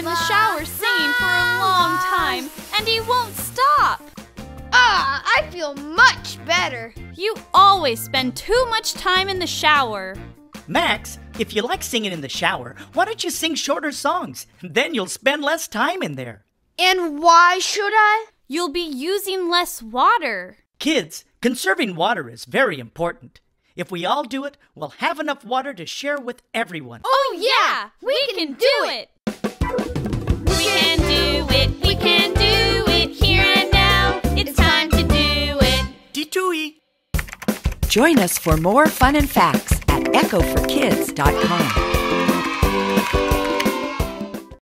in the shower singing for a long time, and he won't stop. Ah, I feel much better. You always spend too much time in the shower. Max, if you like singing in the shower, why don't you sing shorter songs? Then you'll spend less time in there. And why should I? You'll be using less water. Kids, conserving water is very important. If we all do it, we'll have enough water to share with everyone. Oh, yeah! We, we can, can, do it. it! We can do it! We can do it! Here and now, it's time to do it! Ditui! Join us for more fun and facts at ecoforkids.com.